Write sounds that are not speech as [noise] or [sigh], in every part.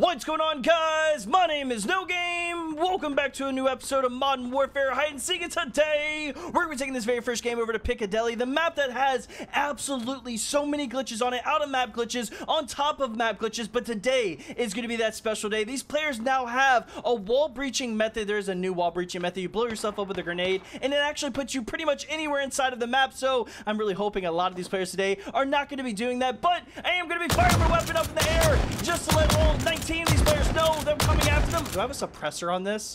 What's going on, guys? My name is No Game. Welcome back to a new episode of Modern Warfare Hide and Seek. And today, we're going to be taking this very first game over to Piccadilly, the map that has absolutely so many glitches on it, out of map glitches, on top of map glitches. But today is going to be that special day. These players now have a wall breaching method. There's a new wall breaching method. You blow yourself up with a grenade, and it actually puts you pretty much anywhere inside of the map. So I'm really hoping a lot of these players today are not going to be doing that. But I am going to be firing my weapon up in the air just to let all 19 these players they're coming after them. Do I have a suppressor on this?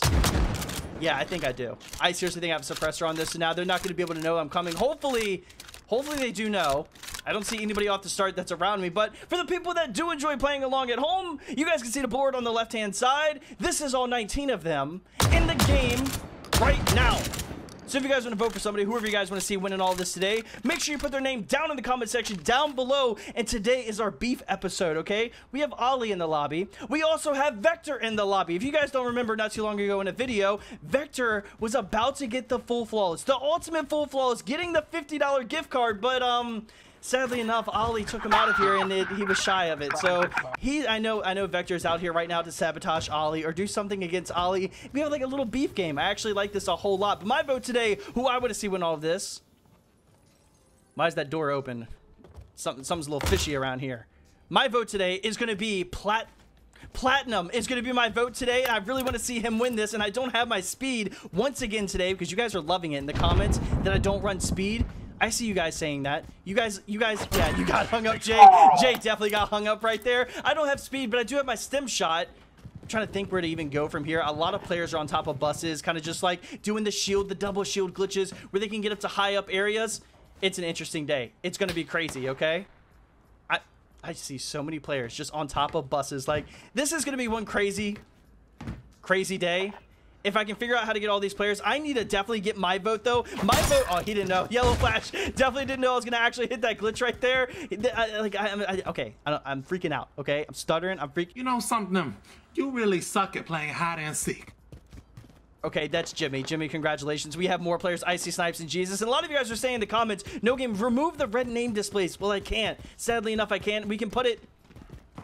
Yeah, I think I do. I seriously think I have a suppressor on this, so now they're not going to be able to know I'm coming. Hopefully, hopefully they do know. I don't see anybody off the start that's around me, but for the people that do enjoy playing along at home, you guys can see the board on the left-hand side. This is all 19 of them in the game right now. So if you guys want to vote for somebody, whoever you guys want to see winning all this today, make sure you put their name down in the comment section down below. And today is our beef episode, okay? We have Ollie in the lobby. We also have Vector in the lobby. If you guys don't remember not too long ago in a video, Vector was about to get the full flawless, the ultimate full flawless, getting the $50 gift card, but um sadly enough, Ollie took him out of here and it, he was shy of it. So he, I know, I know Vector's out here right now to sabotage Ollie or do something against Ollie. We have like a little beef game. I actually like this a whole lot. But my vote today, who I want to see win all of this. Why is that door open? Something, something's a little fishy around here. My vote today is going to be Plat Platinum is going to be my vote today. I really want to see him win this, and I don't have my speed once again today because you guys are loving it in the comments that I don't run speed. I see you guys saying that. You guys, you guys, yeah, you got hung up, Jay. Jay definitely got hung up right there. I don't have speed, but I do have my stim shot. I'm trying to think where to even go from here. A lot of players are on top of buses, kind of just like doing the shield, the double shield glitches, where they can get up to high up areas. It's an interesting day. It's going to be crazy, okay? I, I see so many players just on top of buses. Like, this is going to be one crazy, crazy day if I can figure out how to get all these players. I need to definitely get my vote, though. My vote... Oh, he didn't know. Yellow Flash definitely didn't know I was going to actually hit that glitch right there. I, like, I, I, okay, I am freaking out, okay? I'm stuttering. I'm freaking... You know something? You really suck at playing hide and seek. Okay, that's Jimmy. Jimmy, congratulations. We have more players, Icy Snipes and Jesus. And a lot of you guys are saying in the comments, no game, remove the red name displays. Well, I can't. Sadly enough, I can't. We can put it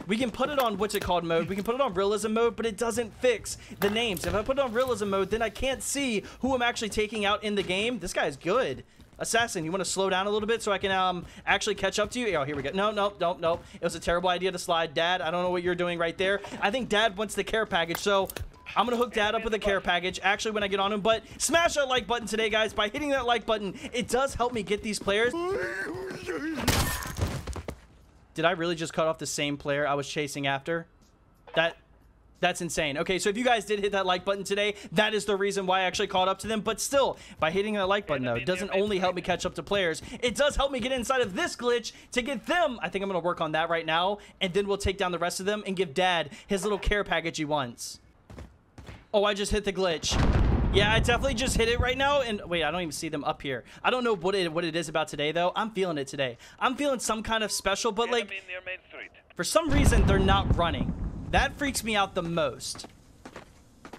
we can put it on what's it called mode. We can put it on realism mode, but it doesn't fix the names. If I put it on realism mode, then I can't see who I'm actually taking out in the game. This guy's good. Assassin, you want to slow down a little bit so I can um actually catch up to you? Oh, here we go. No, no, no, no. It was a terrible idea to slide. Dad, I don't know what you're doing right there. I think Dad wants the care package, so I'm going to hook Dad up with a care package, actually, when I get on him. But smash that like button today, guys. By hitting that like button, it does help me get these players. [laughs] Did I really just cut off the same player I was chasing after? That that's insane. Okay, so if you guys did hit that like button today, that is the reason why I actually caught up to them. But still, by hitting that like button, though, it doesn't only help me catch up to players. It does help me get inside of this glitch to get them. I think I'm going to work on that right now. And then we'll take down the rest of them and give Dad his little care package he wants. Oh, I just hit the glitch. Yeah, I definitely just hit it right now. And wait, I don't even see them up here. I don't know what it what it is about today though. I'm feeling it today. I'm feeling some kind of special, but like for some reason they're not running. That freaks me out the most.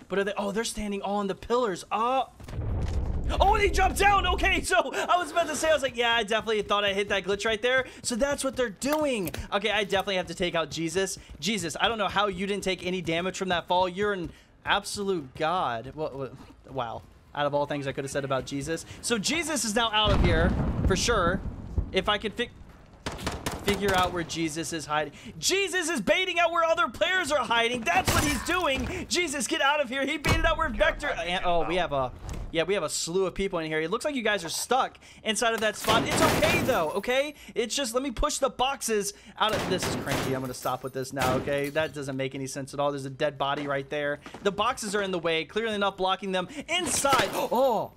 But are they? Oh, they're standing all on the pillars. Ah. Oh. Oh, and he jumped down. Okay, so I was about to say, I was like, yeah, I definitely thought I hit that glitch right there. So that's what they're doing. Okay, I definitely have to take out Jesus. Jesus, I don't know how you didn't take any damage from that fall. You're an absolute god. Wow. Out of all things I could have said about Jesus. So Jesus is now out of here, for sure. If I could fi figure out where Jesus is hiding. Jesus is baiting out where other players are hiding. That's what he's doing. Jesus, get out of here. He baited out where Vector... Oh, we have a... Yeah, we have a slew of people in here. It looks like you guys are stuck inside of that spot. It's okay, though, okay? It's just, let me push the boxes out of... This is cranky. I'm going to stop with this now, okay? That doesn't make any sense at all. There's a dead body right there. The boxes are in the way, clearly enough blocking them inside. [gasps] Oh!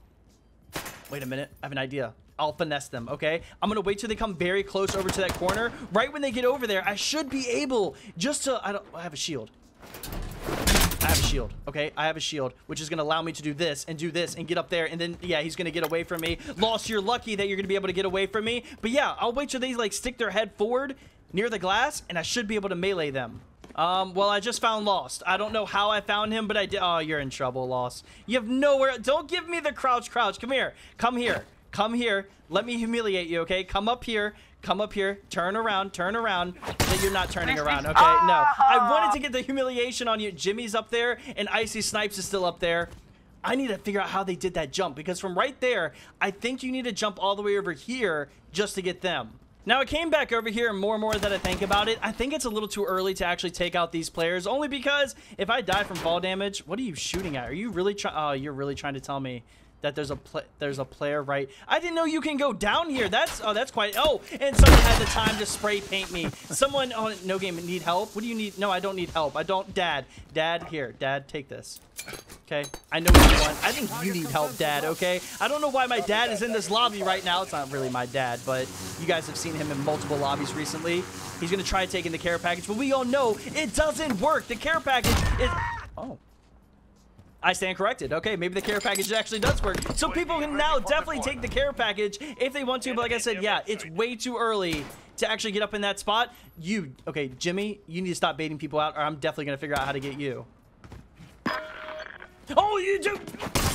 Wait a minute. I have an idea. I'll finesse them, okay? I'm gonna wait till they come very close over to that corner. Right when they get over there, I should be able just to... I don't... I have a shield. I have a shield, okay? I have a shield, which is going to allow me to do this and do this and get up there. And then, yeah, he's going to get away from me. Lost, you're lucky that you're going to be able to get away from me. But yeah, I'll wait till they, like, stick their head forward near the glass, and I should be able to melee them. Um, well, I just found Lost. I don't know how I found him, but I did. Oh, you're in trouble, Lost. You have nowhere. Don't give me the crouch, crouch. Come here. Come here. Come here. Let me humiliate you, okay? Come up here. Come up here. Turn around. Turn around. That you're not turning around. Okay, no. I ah. wanted to get the humiliation on you. Jimmy's up there, and Icy Snipes is still up there. I need to figure out how they did that jump because from right there, I think you need to jump all the way over here just to get them. Now, it came back over here and more and more that I think about it. I think it's a little too early to actually take out these players, only because if I die from fall damage, what are you shooting at? Are you really trying? Oh, you're really trying to tell me that there's a there's a player right. I didn't know you can go down here. That's oh that's quite oh and someone had the time to spray paint me. Someone oh no game need help. What do you need? No, I don't need help. I don't. Dad, Dad, here, Dad, take this. Okay, I know what you want. I think you need help, Dad. Okay, I don't know why my dad is in this lobby right now. It's not really my dad, but you guys have seen him in multiple lobbies recently. He's gonna try taking the care package, but we all know it doesn't work. The care package is oh. I stand corrected. Okay, maybe the care package actually does work. So people can now definitely take the care package if they want to. But like I said, yeah, it's way too early to actually get up in that spot. You, okay, Jimmy, you need to stop baiting people out or I'm definitely going to figure out how to get you. Oh, you do.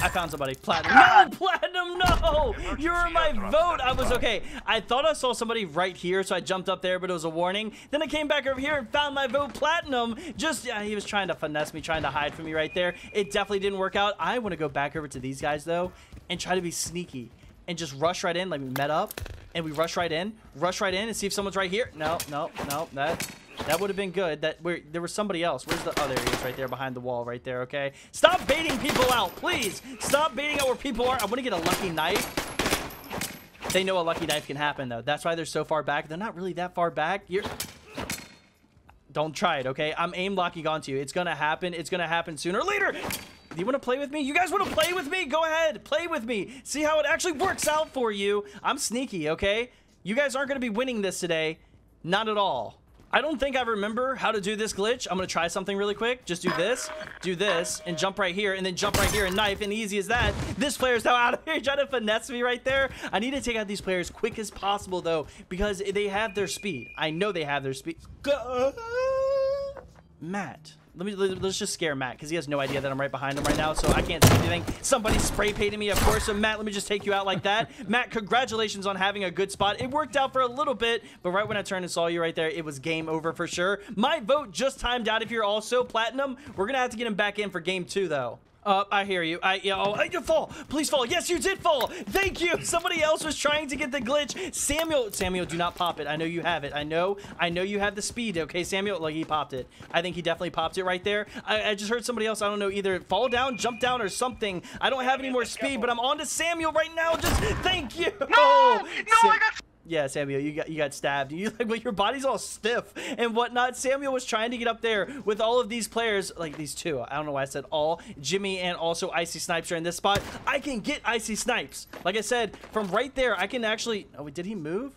I found somebody. Platinum. No, Platinum, no. You're my vote. I was okay. I thought I saw somebody right here, so I jumped up there, but it was a warning. Then I came back over here and found my vote Platinum. Just, yeah, he was trying to finesse me, trying to hide from me right there. It definitely didn't work out. I want to go back over to these guys, though, and try to be sneaky and just rush right in. Like, we met up, and we rush right in. Rush right in and see if someone's right here. No, no, no. That that would have been good. That where there was somebody else. Where's the? Oh, there he is, right there behind the wall, right there. Okay. Stop baiting people out, please. Stop baiting out where people are. I want to get a lucky knife. They know a lucky knife can happen though. That's why they're so far back. They're not really that far back. You're. Don't try it, okay? I'm aim locking onto you. It's gonna happen. It's gonna happen sooner or later. Do you want to play with me? You guys want to play with me? Go ahead, play with me. See how it actually works out for you. I'm sneaky, okay? You guys aren't going to be winning this today. Not at all. I don't think I remember how to do this glitch. I'm to try something really quick. Just do this, do this, and jump right here, and then jump right here and knife, and easy as that. This player's now [laughs] out of here trying to finesse me right there. I need to take out these players quick as possible, though, because they have their speed. I know they have their speed. Matt. Let me let's just scare Matt because he has no idea that I'm right behind him right now, so I can't see anything. Somebody spray painted me, of course. So Matt, let me just take you out like that. [laughs] Matt, congratulations on having a good spot. It worked out for a little bit, but right when I turned and saw you right there, it was game over for sure. My vote just timed out. If you're also platinum, we're gonna have to get him back in for game two though. Uh, I hear you. I, yeah, oh, you fall. Please fall. Yes, you did fall. Thank you. [laughs] Somebody else was trying to get the glitch. Samuel, Samuel, do not pop it. I know you have it. I know, I know you have the speed. Okay, Samuel, like he popped it. I think he definitely popped it right there. I, I just heard somebody else. I don't know, either fall down, jump down, or something. I don't have any more speed, but I'm on to Samuel right now. Just thank you. No, no, [laughs] I got yeah, Samuel, you got you got stabbed. [laughs] You like, well, your body's all stiff and whatnot. Samuel was trying to get up there with all of these players, like these two. I don't know why I said all. Jimmy and also Icy Snipes are in this spot. I can get Icy Snipes. Like I said, from right there, I can actually. Oh, wait, did he move?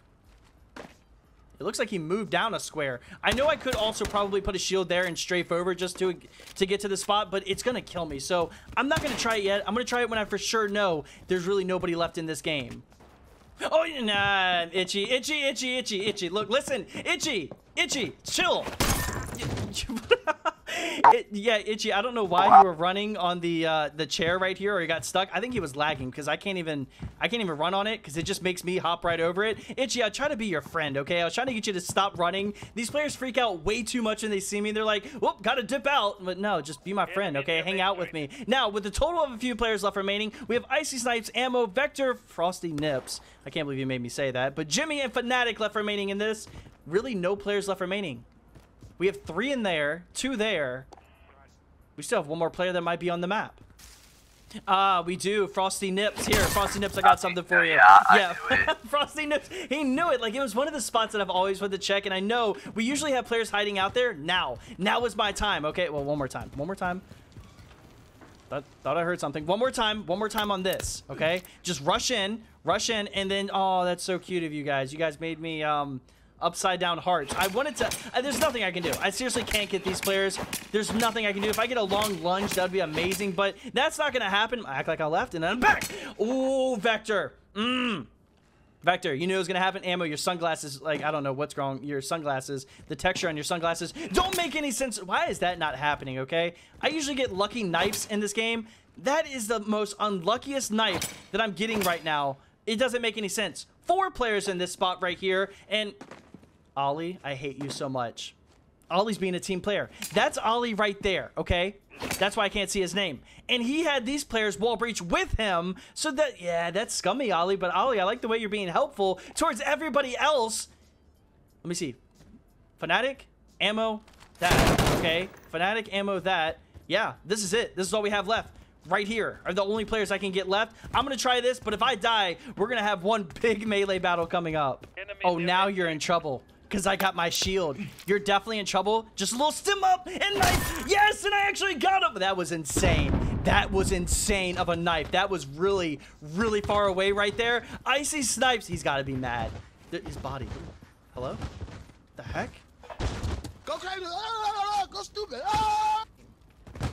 It looks like he moved down a square. I know I could also probably put a shield there and strafe over just to to get to the spot, but it's gonna kill me. So I'm not gonna try it yet. I'm gonna try it when I for sure know there's really nobody left in this game. Oh, nah, itchy, itchy, itchy, itchy, itchy. Look, listen, itchy, itchy, chill. [laughs] [laughs] it, yeah, itchy. I don't know why you were running on the uh, the chair right here, or you got stuck. I think he was lagging because I can't even I can't even run on it because it just makes me hop right over it. Itchy, I try to be your friend, okay? I was trying to get you to stop running. These players freak out way too much when they see me. They're like, "Whoop, gotta dip out." But no, just be my friend, okay? Hang out with me. Now, with the total of a few players left remaining, we have Icy Snipes, Ammo, Vector, Frosty Nips. I can't believe you made me say that. But Jimmy and Fnatic left remaining in this. Really, no players left remaining. We have three in there, two there. We still have one more player that might be on the map. Ah, uh, we do. Frosty Nips. Here, Frosty Nips, I got something for you. Yeah. [laughs] Frosty Nips. He knew it. Like, it was one of the spots that I've always wanted to check, and I know we usually have players hiding out there. Now. Now is my time. Okay, well, one more time. One more time. Thought, thought I heard something. One more time. One more time on this, okay? Just rush in. Rush in, and then... Oh, that's so cute of you guys. You guys made me... um upside down hearts. I wanted to, uh, there's nothing I can do. I seriously can't get these players. There's nothing I can do. If I get a long lunge, that would be amazing, but that's not to happen. I act like I left and then I'm back. Ooh, Vector. Mmm. Vector, you knew it was to happen. Ammo, your sunglasses, like, I don't know what's wrong. Your sunglasses, the texture on your sunglasses don't make any sense. Why is that not happening, okay? I usually get lucky knives in this game. That is the most unluckiest knife that I'm getting right now It doesn't make any sense. Four players in this spot right here, and Ollie, I hate you so much. Ollie's being a team player. That's Ollie right there, okay? That's why I can't see his name. And he had these players wall breach with him, so that, yeah, that's scummy, Ollie. But Ollie, I like the way you're being helpful towards everybody else. Let me see. Fnatic, ammo, that, okay? Fnatic, ammo, that. Yeah, this is it. This is all we have left right here are the only players I can get left. I'm going to try this, but if I die, we're going to have one big melee battle coming up. Oh, now you're in trouble because I got my shield. You're definitely in trouble. Just a little stim up and knife. Yes, and I actually got him. That was insane. That was insane of a knife. That was really, really far away right there. Icy snipes. He's got to be mad. His body. Hello? The heck? Go crazy. Ah, ah, ah, ah go stupid. Ah!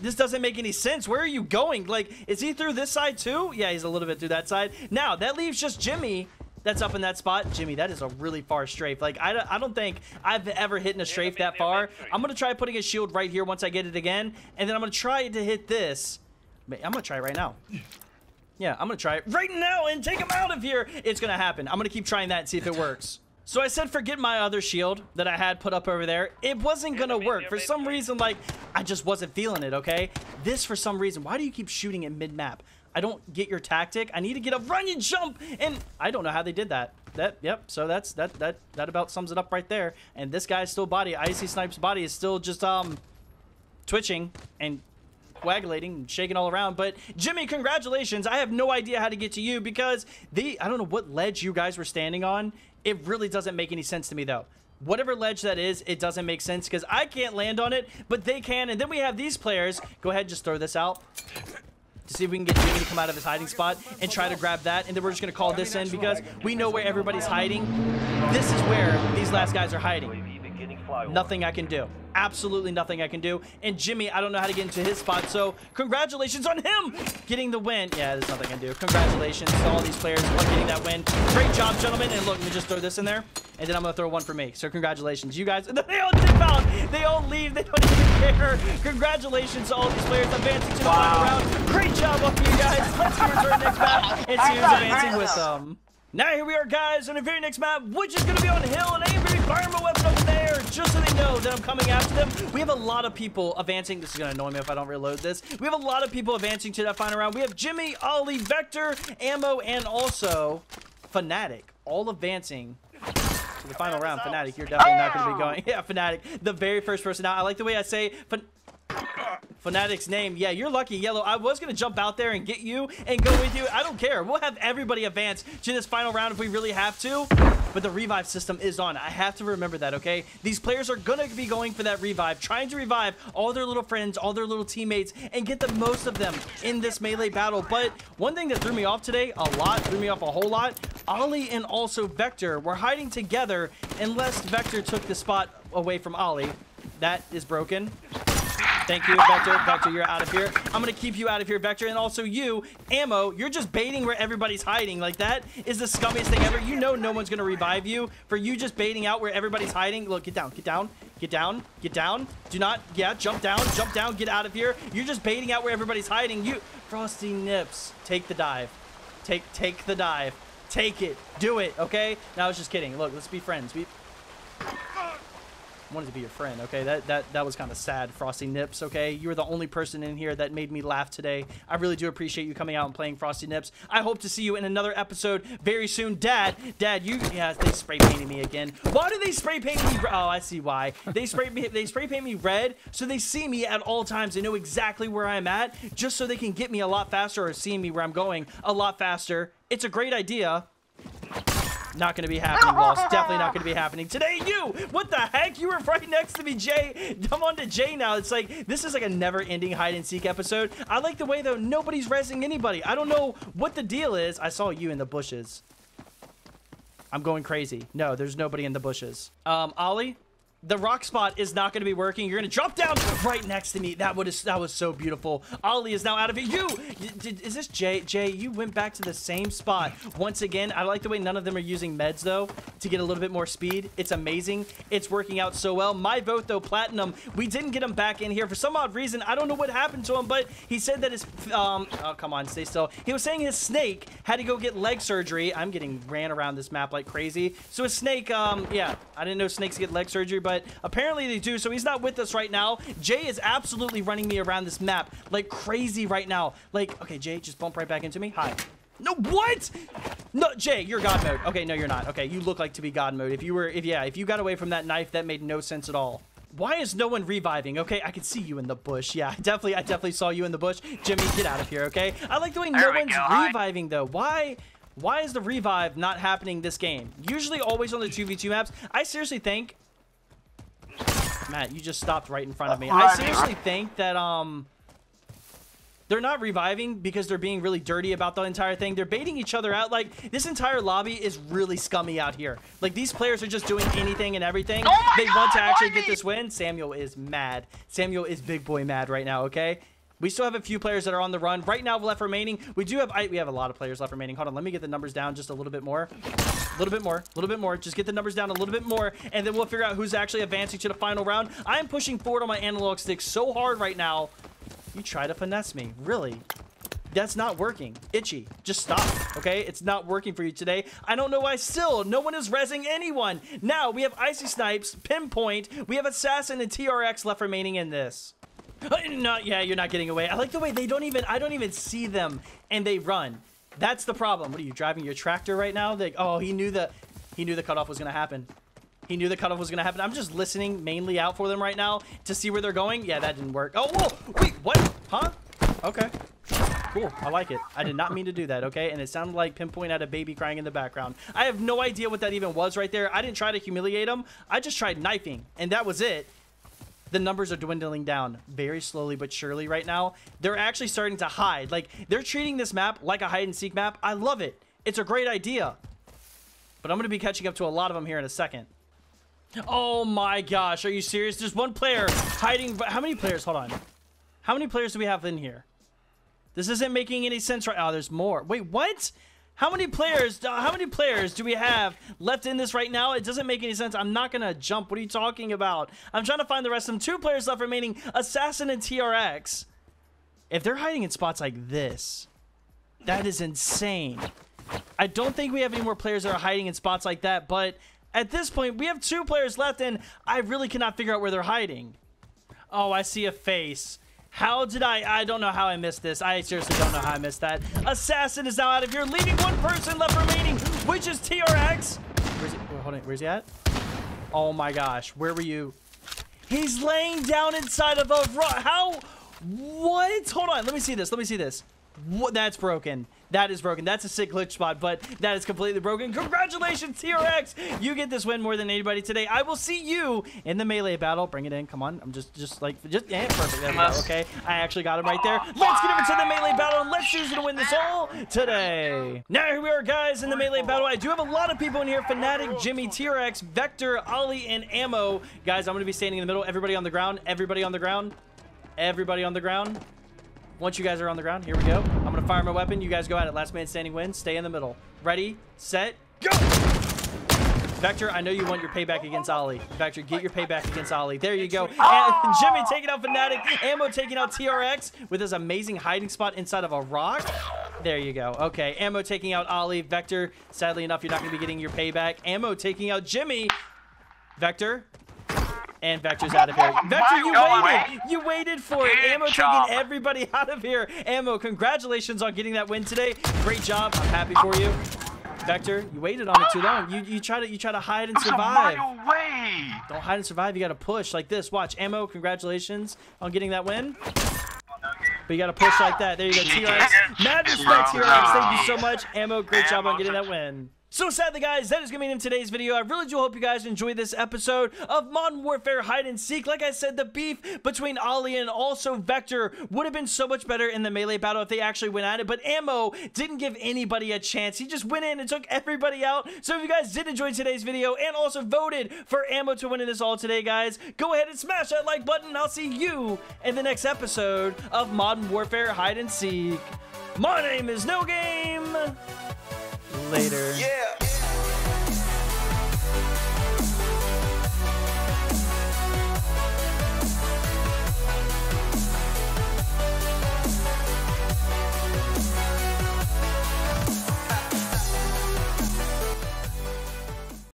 This doesn't make any sense. Where are you going? Like, is he through this side too? Yeah, he's a little bit through that side. Now, that leaves just Jimmy that's up in that spot. Jimmy, that is a really far strafe. Like, I, I don't think I've ever hit in a strafe that far. I'm going to try putting a shield right here once I get it again. And then I'm going to try to hit this. I'm going to try it right now. Yeah, I'm going to try it right now and take him out of here. It's going to happen. I'm going to keep trying that and see if it works. So I said forget my other shield that I had put up over there. It wasn't gonna work. For some reason, like, I just wasn't feeling it, okay? This, for some reason, why do you keep shooting at mid-map? I don't get your tactic. I need to get a run and jump, and I don't know how they did that. That, yep, so that's, that, that, that about sums it up right there. And this guy's still body, Icy Snipe's body is still just, um, twitching and coagulating and shaking all around. But Jimmy, congratulations. I have no idea how to get to you because the, I don't know what ledge you guys were standing on. It really doesn't make any sense to me though whatever ledge that is, it doesn't make sense because I can't land on it, but they can. And then we have these players. Go ahead, just throw this out to see if we can get Jimmy to come out of his hiding spot and try to grab that. And then we're just going to call this in because we know where everybody's hiding. This is where these last guys are hiding. Nothing I can do. Absolutely nothing I can do. And Jimmy, I don't know how to get into his spot, so congratulations on him getting the win. Yeah, there's nothing I can do. Congratulations to all these players on getting that win. Great job, gentlemen. And look, let me just throw this in there, and then I'm going to throw one for me. So congratulations. You guys, [laughs] they all dip out. They all leave. They don't even care. Congratulations to all these players advancing to the final round. Great job of you guys. Let's get to our next map and see who's advancing with them. Now here we are, guys, on the very next map, which is going to be on Hill, and Avery going that I'm coming after them. We have a lot of people advancing. This is going to annoy me if I don't reload this. We have a lot of people advancing to that final round. We have Jimmy, Ollie, Vector, Ammo, and also Fnatic, all advancing to the final round. Fnatic, you're definitely not going to be going. Yeah, Fnatic, the very first person out. I like the way I say... Fan Fnatic's name. Yeah, you're lucky, Yellow. I was going to jump out there and get you and go with you. I don't care. We'll have everybody advance to this final round if we really have to. But the revive system is on. I have to remember that, okay? These players are going to be going for that revive, trying to revive all their little friends, all their little teammates, and get the most of them in this melee battle. But one thing that threw me off today, a lot, threw me off a whole lot, Ollie and also Vector were hiding together unless Vector took the spot away from Ollie. That is broken. Thank you, Vector. Vector, you're out of here. I'm to keep you out of here, Vector. And also you, Ammo, you're just baiting where everybody's hiding. Like, that is the scummiest thing ever. You know no one's to revive you for you just baiting out where everybody's hiding. Look, get down, get down, get down, get down. Do not, yeah, jump down, jump down, get out of here. You're just baiting out where everybody's hiding. You, Frosty Nips, take the dive. Take, take the dive. Take it. Do it, okay? Now, I was just kidding. Look, let's be friends. We wanted to be your friend, okay? That that that was kind of sad, Frosty Nips, okay? You were the only person in here that made me laugh today. I really do appreciate you coming out and playing Frosty Nips. I hope to see you in another episode very soon. Dad, Dad, you yeah, they spray painted me again. Why do they spray paint me? Oh, I see why. They spray me they spray paint me red so they see me at all times. They know exactly where I'm at just so they can get me a lot faster or see me where I'm going a lot faster. It's a great idea. Not going to be happening, Lost. [laughs] Definitely not going to be happening. Today, you! What the heck? You were right next to me, Jay. Come on to Jay now. It's like, this is like a never-ending hide-and-seek episode. I like the way, though, nobody's resing anybody. I don't know what the deal is. I saw you in the bushes. I'm going crazy. No, there's nobody in the bushes. Um, Ollie? The rock spot is not going to be working. You're going to drop down right next to me. That would that was so beautiful. Ollie is now out of it. You is this Jay? Jay, you went back to the same spot once again. I like the way none of them are using meds though to get a little bit more speed. It's amazing. It's working out so well. My vote though, platinum. We didn't get him back in here for some odd reason. I don't know what happened to him, but he said that his um oh come on, stay still. He was saying his snake had to go get leg surgery. I'm getting ran around this map like crazy. So a snake, um yeah, I didn't know snakes get leg surgery, but but apparently they do, so he's not with us right now. Jay is absolutely running me around this map like crazy right now. Like, okay, Jay, just bump right back into me. Hi. No, what? No, Jay, you're God mode. Okay, no, you're not. Okay, you look like to be God mode. If you were, if yeah, if you got away from that knife, that made no sense at all. Why is no one reviving? Okay, I can see you in the bush. Yeah, definitely, I definitely saw you in the bush. Jimmy, get out of here, okay? I like the way no one's go. reviving, though. Why? Why is the revive not happening this game? Usually always on the 2v2 maps. I seriously think Matt, you just stopped right in front of me. I seriously think that um they're not reviving because they're being really dirty about the entire thing. They're baiting each other out. Like, this entire lobby is really scummy out here. Like, these players are just doing anything and everything. Oh they God, want to actually get this win. Samuel is mad. Samuel is big boy mad right now, okay? We still have a few players that are on the run. Right now, left remaining. We do have I, we have a lot of players left remaining. Hold on, let me get the numbers down just a little bit more. A little bit more, a little bit more. Just get the numbers down a little bit more, and then we'll figure out who's actually advancing to the final round. I am pushing forward on my analog stick so hard right now. You try to finesse me. Really? That's not working. Itchy. Just stop, okay? It's not working for you today. I don't know why still. No one is resing anyone. Now, we have Icy Snipes, Pinpoint, we have Assassin and TRX left remaining in this. [laughs] Not, yeah, you're not getting away. I like the way they don't even, I don't even see them and they run. That's the problem. What are you driving your tractor right now? Like, oh, he knew the he knew the cutoff was gonna happen. He knew the cutoff was gonna happen. I'm just listening mainly out for them right now to see where they're going. Yeah, that didn't work. Oh, whoa, wait, what? Huh? Okay. Cool. I like it. I did not mean to do that, okay? And it sounded like Pinpoint had a baby crying in the background. I have no idea what that even was right there. I didn't try to humiliate him. I just tried knifing, and that was it the numbers are dwindling down very slowly but surely right now. They're actually starting to hide. Like, they're treating this map like a hide-and-seek map. I love it. It's a great idea. But I'm going to be catching up to a lot of them here in a second. Oh my gosh, are you serious? There's one player hiding. How many players? Hold on. How many players do we have in here? This isn't making any sense right now. Oh, there's more. Wait, what? How many players? How many players do we have left in this right now? It doesn't make any sense. I'm not gonna jump. What are you talking about? I'm trying to find the rest of them. Two players left remaining: Assassin and TRX. If they're hiding in spots like this, that is insane. I don't think we have any more players that are hiding in spots like that, but at this point, we have two players left, and I really cannot figure out where they're hiding. Oh, I see a face. How did I? I don't know how I missed this. I seriously don't know how I missed that. Assassin is now out of here, leaving one person left remaining, which is TRX. Where's he? Oh, hold on. Where's he at? Oh my gosh. Where were you? He's laying down inside of a rock. How? What? Hold on. Let me see this. Let me see this. What? That's broken. That is broken. That's a sick glitch spot, but that is completely broken. Congratulations, TRX! You get this win more than anybody today. I will see you in the melee battle. Bring it in. Come on. I'm just, just like, just, yeah, perfect. There we go. Okay. I actually got him right there. Let's get into the melee battle, and let's see who's going to win this all today. Now, here we are, guys, in the melee battle. I do have a lot of people in here. Fnatic, Jimmy, TRX, Vector, Ollie, and Ammo. Guys, I'm going to be standing in the middle. Everybody on the ground. Everybody on the ground. Everybody on the ground. Once you guys are on the ground, here we go. I'm gonna fire my weapon. You guys go at it. Last man standing wins. Stay in the middle. Ready, set, go! Vector, I know you want your payback against Ollie. Vector, get your payback against Ollie. There you go. Ah! And [laughs] Jimmy taking out Fnatic. Ammo taking out TRX with his amazing hiding spot inside of a rock. There you go. Okay, Ammo taking out Ollie. Vector, sadly enough, you're not going to be getting your payback. Ammo taking out Jimmy. Vector, and Vector's out of here. Vector, you waited. You waited for it. Ammo taking everybody [laughs] out of here. Ammo, congratulations on getting that win today. Great job. I'm happy for you. Vector, you waited on it too long. You you try to you try to hide and survive. Don't hide and survive. You got to push like this. Watch, Ammo. Congratulations on getting that win. But you got to push like that. There you go, TRX. Mad respect, TRX. Thank you so much, Ammo. Great job on getting that win. So sadly, guys, that is going to be in today's video. I really do hope you guys enjoyed this episode of Modern Warfare Hide and Seek. Like I said, the beef between Ollie and also Vector would have been so much better in the melee battle if they actually went at it, but Ammo didn't give anybody a chance. He just went in and took everybody out. So if you guys did enjoy today's video and also voted for Ammo to win in this all today, guys, go ahead and smash that like button. I'll see you in the next episode of Modern Warfare Hide and Seek. My name is No Game later. Yeah.